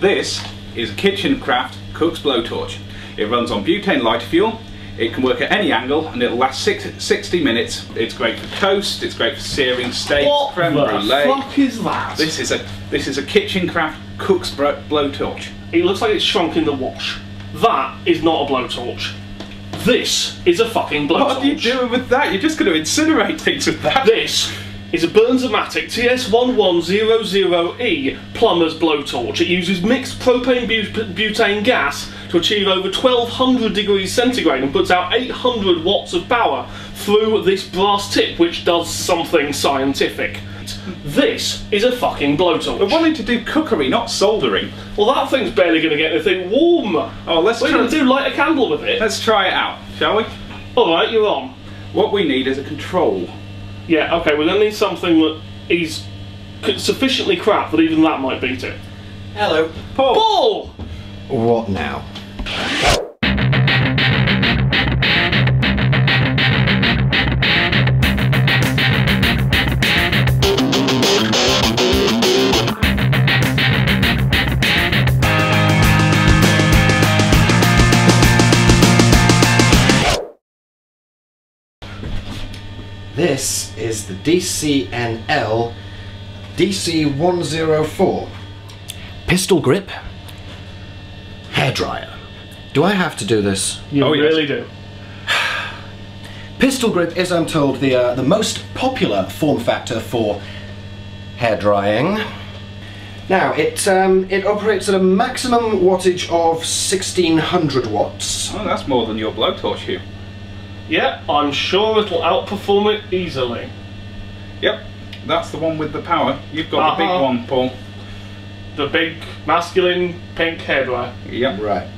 This is a kitchen craft Cook's blowtorch. It runs on butane lighter fuel. It can work at any angle and it'll last six, 60 minutes. It's great for toast, it's great for searing steaks, What creme the brulee. fuck is that? This is a this is a kitchen craft Cook's blowtorch. It looks like it's shrunk in the wash. That is not a blowtorch. This is a fucking blowtorch. What are you doing with that? You're just going to incinerate things with that. This is a Bernzomatic TS1100E plumber's blowtorch. It uses mixed propane but- butane gas to achieve over 1200 degrees centigrade and puts out 800 watts of power through this brass tip, which does something scientific. This is a fucking blowtorch. We're wanting to do cookery, not soldering. Well, that thing's barely going to get the thing warm. Oh, let's What are you try, going to do? Light a candle with it? let's try it out, shall we? All right, you're on. What we need is a control. Yeah, okay, we're going to need something that is sufficiently crap that even that might beat it. Hello. Paul. Paul! What now? This is the DCNL DC104 pistol grip hairdryer. Do I have to do this? You Oh, yes. really do. Pistol grip is, I'm told, the uh, the most popular form factor for hair drying. Now it um, it operates at a maximum wattage of 1600 watts. Oh, that's more than your blowtorch, Hugh. Yeah, I'm sure it'll outperform it easily. Yep, that's the one with the power. You've got the big Uh-huh. one, Paul. The big masculine pink hairdryer. Yep. Right.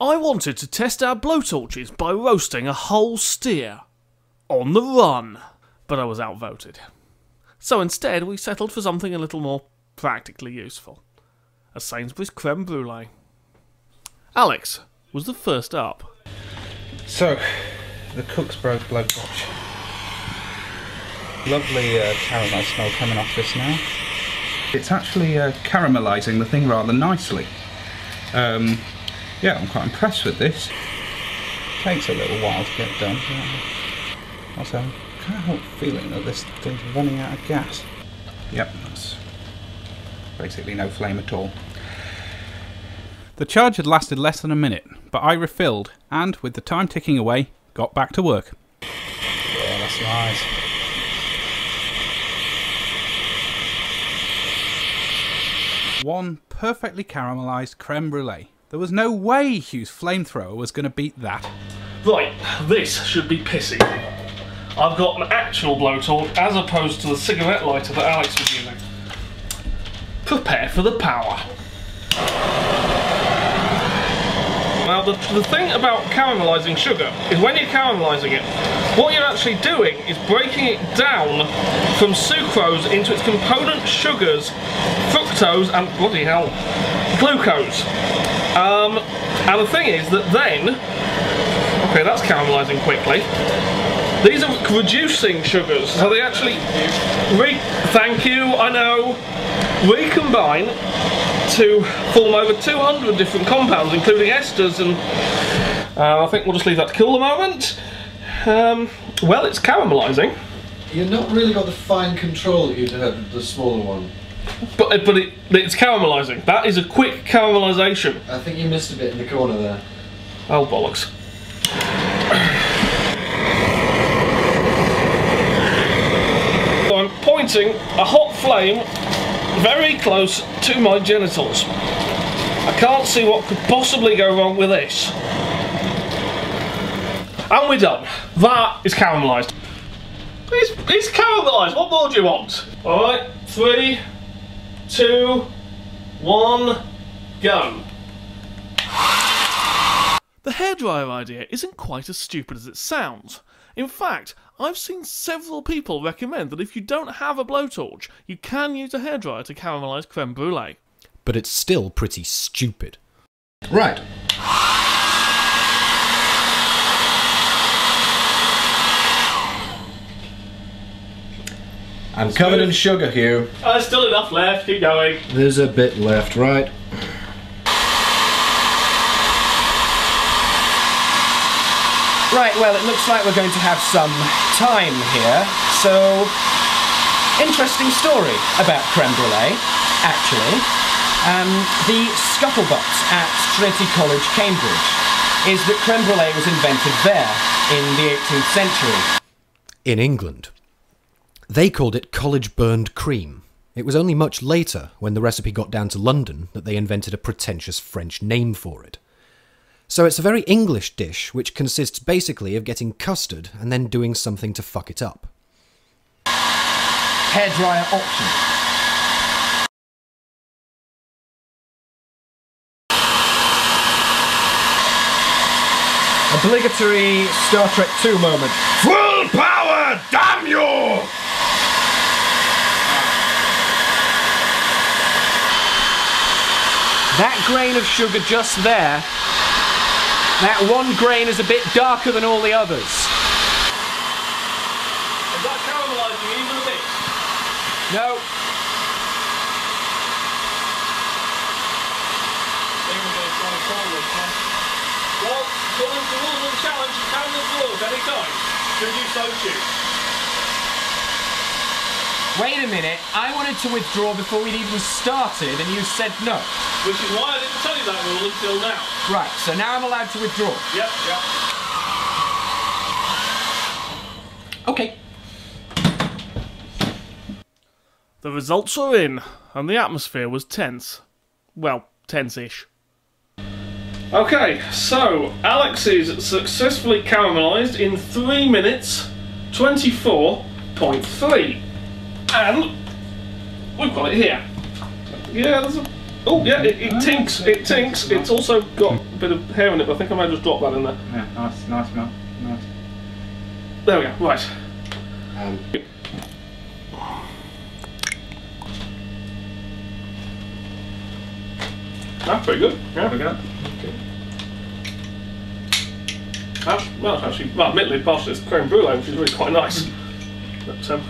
I wanted to test our blowtorches by roasting a whole steer on the run, but I was outvoted. So instead, we settled for something a little more practically useful a Sainsbury's creme brulee. Alex was the first up. So, the Cook's Bro blowtorch. Lovely uh, caramel smell coming off this now. It's actually uh, caramelising the thing rather nicely. Um, yeah, I'm quite impressed with this. Takes a little while to get done. Also, I can't help feeling that this thing's running out of gas. Yep, that's basically no flame at all. The charge had lasted less than a minute, but I refilled and, with the time ticking away, got back to work. Yeah, that's nice. One perfectly caramelised creme brulee. There was no way Hugh's flamethrower was going to beat that. Right, this should be pissy. I've got an actual blowtorch as opposed to the cigarette lighter that Alex was using. Prepare for the power. Now, the, the thing about caramelising sugar is when you're caramelising it, what you're actually doing is breaking it down from sucrose into its component sugars, fructose, and bloody hell, glucose. Um, and the thing is that then, okay, that's caramelising quickly. These are reducing sugars, so they actually re- thank you, I know, recombine to form over 200 different compounds, including esters, and uh, I think we'll just leave that to cool a moment. Um, well, it's caramelising, You've not really got the fine control that you'd had the smaller one. but but it, it's caramelising. That is a quick caramelisation. I think you missed a bit in the corner there. Oh bollocks. So I'm pointing a hot flame very close to my genitals. I can't see what could possibly go wrong with this. And we're done. That is caramelised. It's, it's caramelised. What more do you want? Alright, three, two, one, go. The hairdryer idea isn't quite as stupid as it sounds. In fact, I've seen several people recommend that if you don't have a blowtorch, you can use a hairdryer to caramelise creme brulee. but it's still pretty stupid. Right. I'm covered in sugar, Hugh. Uh, there's still enough left. Keep going. There's a bit left, right? Right, well, it looks like we're going to have some time here. So, interesting story about creme brulee, actually. Um, the scuttlebutt at Trinity College, Cambridge, is that creme brulee was invented there in the 18th century. In England. They called it college burned cream. It was only much later, when the recipe got down to London, that they invented a pretentious French name for it. So it's a very English dish which consists basically of getting custard and then doing something to fuck it up. Hairdryer option. Obligatory Star Trek 2 moment. Full power, damn you! That grain of sugar just there, that one grain is a bit darker than all the others. Is that caramelising even a bit? No, Think we're going to try and call this, huh? Well, according to the rules of the challenge, you can withdraw at any time. Should you so choose. Wait a minute. I wanted to withdraw before we'd even started, and you said no. Which is why I didn't tell you that rule until now. Right, so now I'm allowed to withdraw. Yep, yep. Okay. The results are in, and the atmosphere was tense. Well, tense-ish. Okay, so Alex is successfully caramelised in 3 minutes 24.3. And we've got it here. Yeah, there's a. Oh, yeah, it, it tinks, it tinks. It's also got a bit of hair in it, but I think I might just drop that in there. Yeah, nice, nice, Mel. Nice. There we go, right. Um, That's pretty good. Yeah. Look at that. That's, well, actually, well, admittedly, past this creme brulee, which is really quite nice. But, um,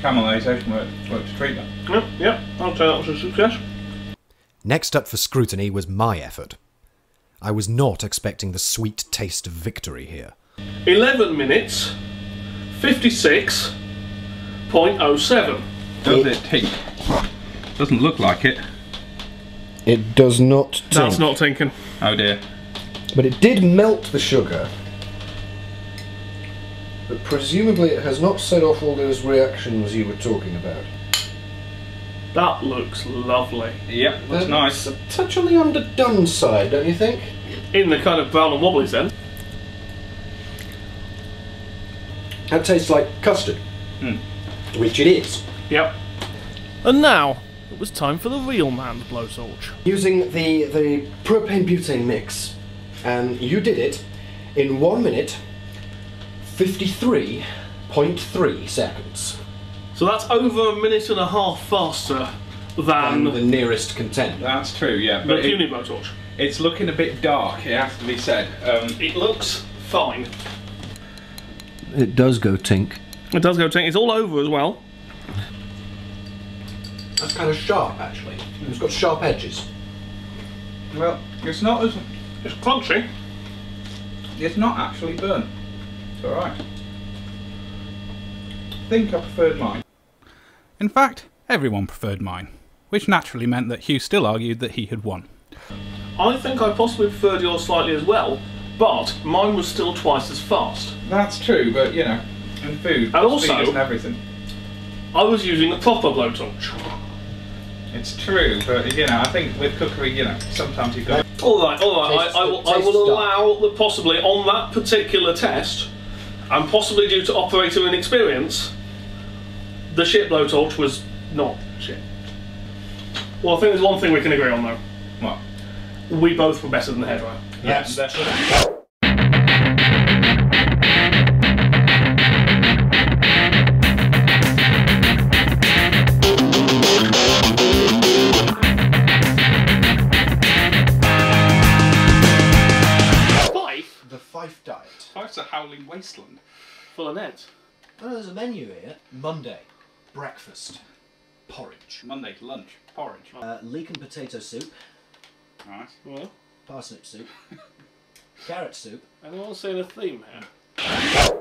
Caramelisation works, works a treat. that. yeah, yeah, I'll say that was a success. Next up for scrutiny was my effort. I was not expecting the sweet taste of victory here. 11 minutes, 56.07. Does it tink? Doesn't look like it. it does not That's not tinking. Oh dear. But it did melt the sugar. But presumably it has not set off all those reactions you were talking about. That looks lovely. Yep, that's nice. A touch on the underdone side, don't you think? In the kind of brown and wobbly sense. That tastes like custard. Hmm. Which it is. Yep. And now, it was time for the real man's blowtorch. Using the, the propane butane mix, and you did it in 1 minute 53.3 seconds. So that's over a minute and a half faster And than the nearest contender. That's true, yeah. the But puny it, blowtorch. it's looking a bit dark, it has to be said. Um, It looks fine. It does go tink. It does go tink. It's all over as well. That's kind of sharp, actually. It's got sharp edges. well, it's not as. It's crunchy. It's not actually burnt. It's alright. think I preferred mine. In fact, everyone preferred mine, which naturally meant that Hugh still argued that he had won. I think I possibly preferred yours slightly as well, but mine was still twice as fast. That's true, but you know, in food, And also- speed isn't everything. I was using a proper blowtorch. It's true, but you know, I think with cookery, you know, sometimes you've got. All right, all right. Tastes- I, I will, I will allow that possibly on that particular test, and possibly due to operator inexperience, the shit blowtorch was not shit. Well, I think there's one thing we can agree on though. What? We both were better than the hairdryer. Yes, that's menu here. Monday, breakfast, porridge, Monday lunch, porridge. uh, leek and potato soup, Nice. Well, parsnip soup, carrot soup. And Anyone seeing a theme here?